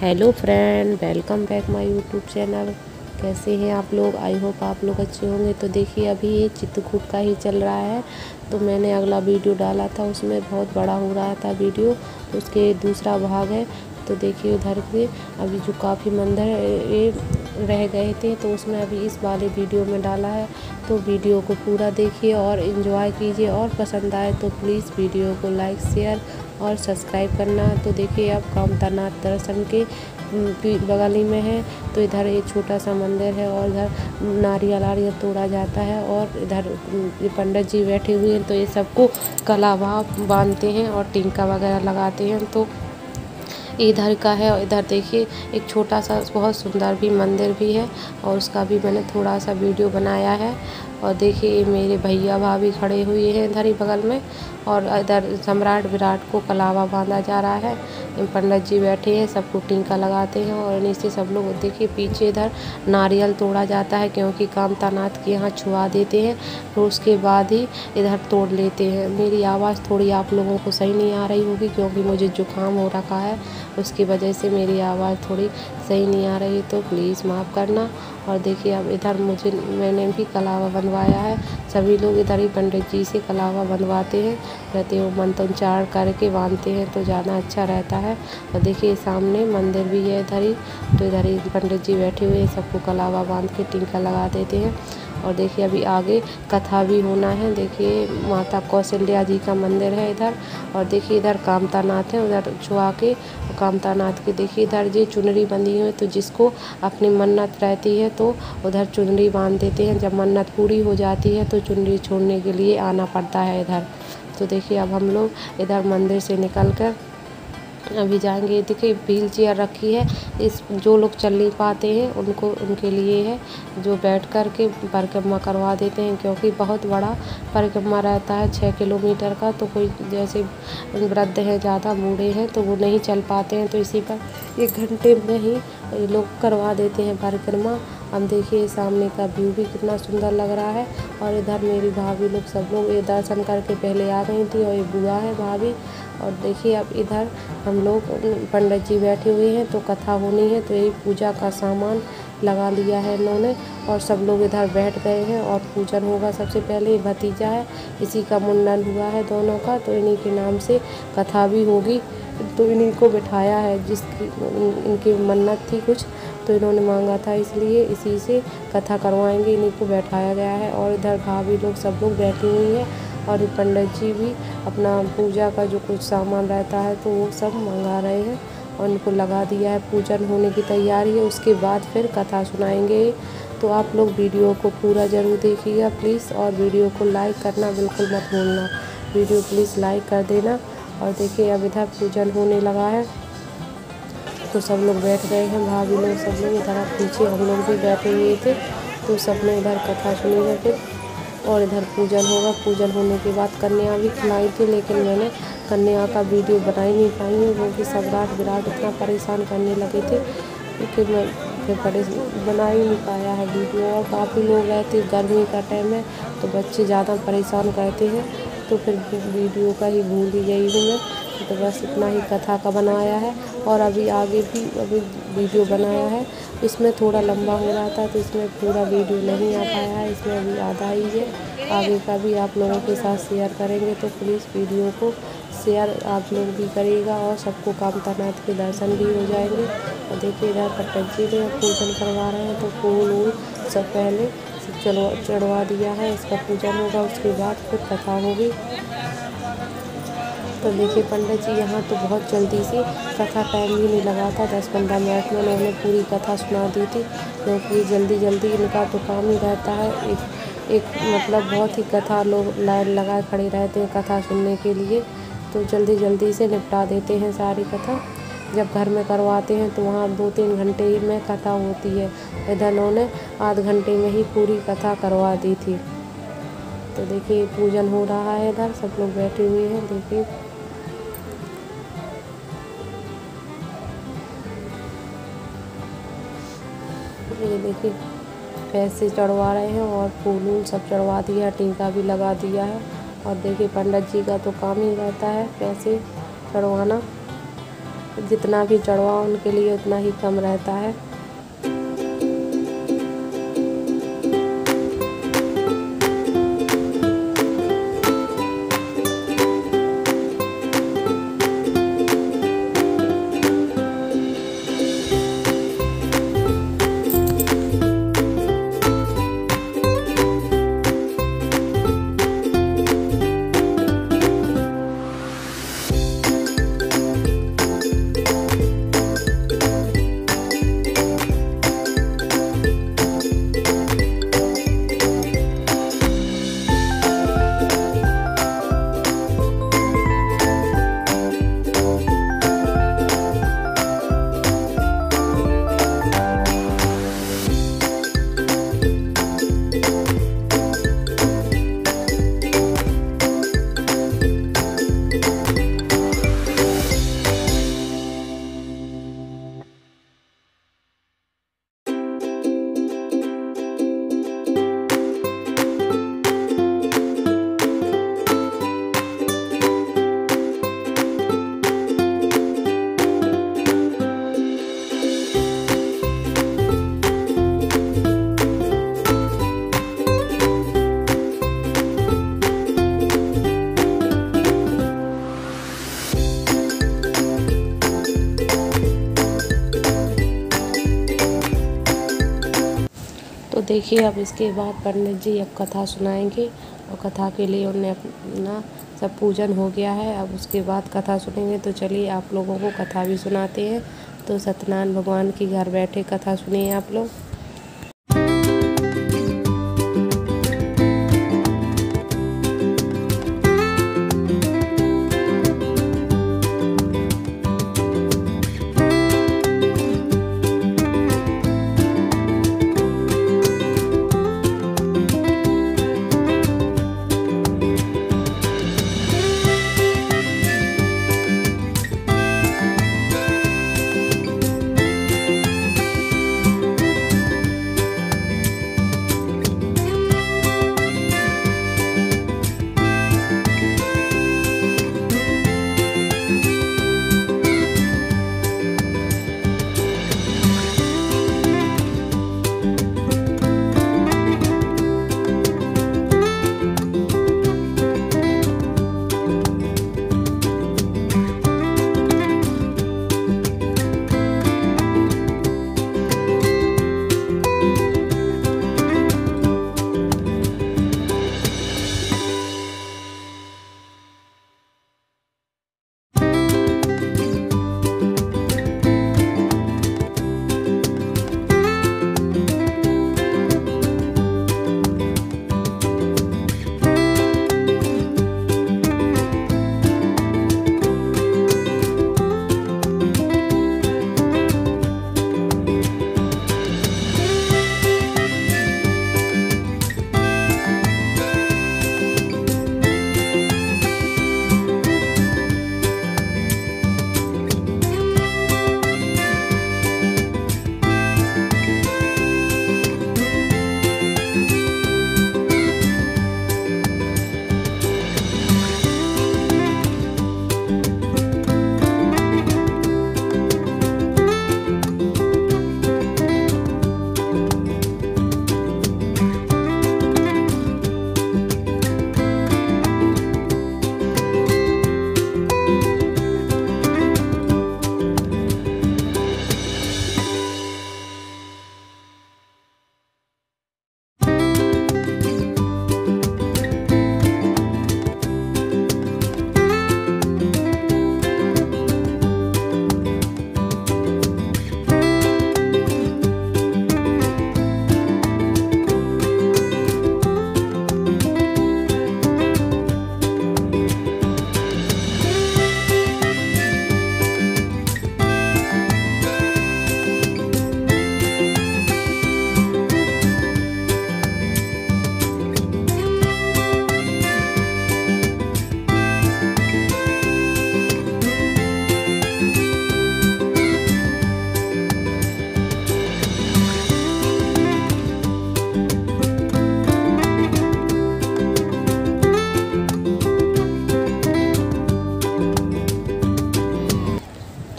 Hello friend, welcome back my YouTube channel. कैसे हैं आप लोग? आई होप आप लोग अच्छे होंगे। तो देखिए, अभी ये चित्रकूट का ही चल रहा है। तो मैंने अगला वीडियो डाला था, उसमें बहुत बड़ा हो रहा था वीडियो। उसके दूसरा भाग है। तो देखिए, उधर के अभी जो काफ़ी मंदिर रह गए थे तो उसमें अभी इस वाले वीडियो में डाला है। तो वीडियो को पूरा देखिए और इन्जॉय कीजिए। और पसंद आए तो प्लीज़ वीडियो को लाइक शेयर और सब्सक्राइब करना। तो देखिए, अब कामतानाथ दर्शन के बगल ही में है। तो इधर एक छोटा सा मंदिर है और इधर नारियल आरियल तोड़ा जाता है और इधर पंडित जी बैठे हुए हैं। तो ये सबको कलावा बांधते हैं और टिंका वगैरह लगाते हैं। तो इधर का है और इधर देखिए, एक छोटा सा बहुत सुंदर भी मंदिर भी है और उसका भी मैंने थोड़ा सा वीडियो बनाया है। और देखिए मेरे भैया भाभी खड़े हुए हैं इधर ही बगल में। और इधर सम्राट विराट को कलावा बांधा जा रहा है। पंडित जी बैठे हैं सबको टीका लगाते हैं और नीचे सब लोग देखिए पीछे इधर नारियल तोड़ा जाता है क्योंकि कामतानाथ के यहाँ छुआ देते हैं तो उसके बाद ही इधर तोड़ लेते हैं। मेरी आवाज़ थोड़ी आप लोगों को सही नहीं आ रही होगी क्योंकि मुझे जुकाम हो रखा है। उसकी वजह से मेरी आवाज़ थोड़ी सही नहीं आ रही तो प्लीज़ माफ़ करना। और देखिए, अब इधर मुझे, मैंने भी कलावा बनवाया है। सभी लोग इधर ही पंडित जी से कलावा बनवाते हैं। रहते वो मंत्र उच्चारण करके बांधते हैं तो ज़्यादा अच्छा रहता है। और देखिए, सामने मंदिर भी है इधर ही। तो इधर ही पंडित जी बैठे हुए हैं, सबको कलावा बाँध के टीका लगा देते हैं। और देखिए, अभी आगे कथा भी होना है। देखिए, माता कौशल्या जी का मंदिर है इधर। और देखिए, इधर कामतानाथ है, उधर छुआ के। कामतानाथ के देखिए, इधर ये चुनरी बंधी हुई तो जिसको अपनी मन्नत रहती है तो उधर चुनरी बाँध देते हैं। जब मन्नत पूरी हो जाती है तो चुनरी छोड़ने के लिए आना पड़ता है इधर। तो देखिए, अब हम लोग इधर मंदिर से निकल कर अभी जाएँगे। देखिए, व्हील चेयर रखी है। इस, जो लोग चल नहीं पाते हैं, उनको, उनके लिए है, जो बैठ कर के परिक्रमा करवा देते हैं, क्योंकि बहुत बड़ा परिक्रमा रहता है छः किलोमीटर का। तो कोई जैसे वृद्ध है, ज़्यादा बूढ़े हैं तो वो नहीं चल पाते हैं। तो इसी पर एक घंटे में ही लोग करवा देते हैं परिक्रमा। अब देखिए सामने का व्यू भी कितना सुंदर लग रहा है और इधर मेरी भाभी लोग सब लोग ये दर्शन करके पहले आ गई थी और ये बुआ है भाभी। और देखिए अब इधर हम लोग पंडित जी बैठे हुए हैं तो कथा होनी है तो यही पूजा का सामान लगा लिया है इन्होंने और सब लोग इधर बैठ गए हैं और पूजन होगा सबसे पहले। भतीजा है, इसी का मुंडन हुआ है दोनों का तो इन्हीं के नाम से कथा भी होगी। तो इन्हीं को बिठाया है जिसकी इनकी मन्नत थी कुछ। तो इन्होंने मांगा था, इसलिए इसी से कथा करवाएँगे। इन्हीं को बैठाया गया है और इधर भाभी लोग सब लोग बैठी हुई हैं और पंडित जी भी अपना पूजा का जो कुछ सामान रहता है तो वो सब मंगा रहे हैं और उनको लगा दिया है। पूजन होने की तैयारी है, उसके बाद फिर कथा सुनाएँगे। तो आप लोग वीडियो को पूरा ज़रूर देखिएगा प्लीज़ और वीडियो को लाइक करना बिल्कुल मत भूलना। वीडियो प्लीज़ लाइक कर देना और देखिए अब इधर पूजन होने लगा है। तो सब लोग बैठ गए हैं, भाभी लोग सब लोग इधर पीछे, हम लोग भी बैठे हुए थे तो सबने इधर कथा सुनी है फिर, और इधर पूजन होगा, पूजन होने के बाद कन्या भी खिलाई थी, लेकिन मैंने कन्या का वीडियो बना ही नहीं पाई हूँ क्योंकि सम्राट विराट इतना परेशान करने लगे थे कि मैं फिर परे बना ही नहीं पाया है वीडियो, और काफ़ी लोग रहते गर्मी का टाइम है तो बच्चे ज़्यादा परेशान करते हैं तो फिर वीडियो का ही भूल ही गई हूँ मैं तो बस इतना ही कथा का बनाया है और अभी आगे भी अभी वीडियो बनाया है। इसमें थोड़ा लंबा हो रहा था तो इसमें पूरा वीडियो नहीं आ पाया है। इसमें अभी आधा ही है। आगे का भी आप लोगों के साथ शेयर करेंगे तो प्लीज़ वीडियो को शेयर आप लोग भी करिएगा और सबको कामतानाथ के दर्शन भी हो जाएँगे। और देखिए इधर पट्टन जी ने पूजन करवा रहे हैं तो फूल वूल सब पहले चढ़वा दिया है। इसका पूजन होगा, उसके बाद फिर कथा होगी। तो देखिए पंडित जी, यहाँ तो बहुत जल्दी से कथा टाइम भी नहीं लगा था, दस पंद्रह मिनट में उन्होंने पूरी कथा सुना दी थी। क्योंकि जल्दी जल्दी इनका तो काम ही रहता है। एक एक मतलब बहुत ही कथा लोग लाइन लगाए खड़े रहते हैं कथा सुनने के लिए। तो जल्दी जल्दी से निपटा देते हैं सारी कथा। जब घर में करवाते हैं तो वहाँ दो तीन घंटे ही में कथा होती है। इधर उन्होंने आध घंटे में ही पूरी कथा करवा दी थी। तो देखिए पूजन हो रहा है इधर, सब लोग बैठे हुए हैं, देखिए। ये देखिए, पैसे चढ़वा रहे हैं और फूल वूल सब चढ़वा दिया है, टीका भी लगा दिया है। और देखिए, पंडित जी का तो काम ही रहता है पैसे चढ़वाना। जितना भी चढ़वाओ, उनके लिए उतना ही कम रहता है। देखिए, अब इसके बाद पंडित जी अब कथा सुनाएँगे और कथा के लिए उन्हें अपना सब पूजन हो गया है। अब उसके बाद कथा सुनेंगे। तो चलिए, आप लोगों को कथा भी सुनाते हैं। तो सत्यनारायण भगवान की घर बैठे कथा सुनिए आप लोग।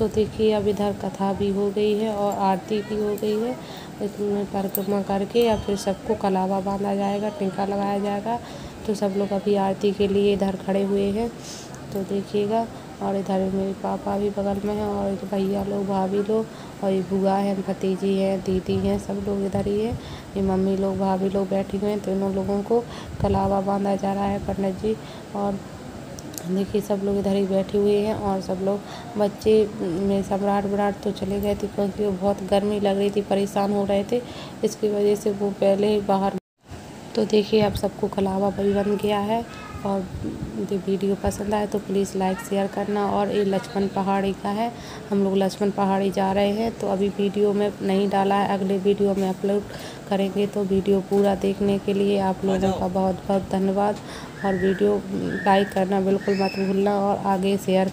तो देखिए, अब इधर कथा भी हो गई है और आरती भी हो गई है। इसमें परिक्रमा करके या फिर सबको कलावा बांधा जाएगा, टीका लगाया जाएगा। तो सब लोग अभी आरती के लिए इधर खड़े हुए हैं। तो देखिएगा, और इधर मेरे पापा भी बगल में हैं और भैया लोग, भाभी लोग और ये बुआ है, भतीजी है, दीदी हैं, सब लोग इधर ही है। ये मम्मी लोग, भाभी लोग बैठे हुए हैं। तो इन लोगों को कलावा बांधा जा रहा है पंडित जी और देखिए सब लोग इधर ही बैठे हुए हैं और सब लोग बच्चे में सम्राट विराट तो चले गए थे क्योंकि वो बहुत गर्मी लग रही थी परेशान हो रहे थे। इसकी वजह से वो पहले ही बाहर तो देखिए अब सबको कलावा भी बन गया है और ये वीडियो पसंद आए तो प्लीज़ लाइक शेयर करना और ये लक्ष्मण पहाड़ी का है। हम लोग लक्ष्मण पहाड़ी जा रहे हैं तो अभी वीडियो में नहीं डाला है अगले वीडियो में अपलोड करेंगे तो वीडियो पूरा देखने के लिए आप लोगों का बहुत बहुत धन्यवाद और वीडियो लाइक करना बिल्कुल मत भूलना और आगे शेयर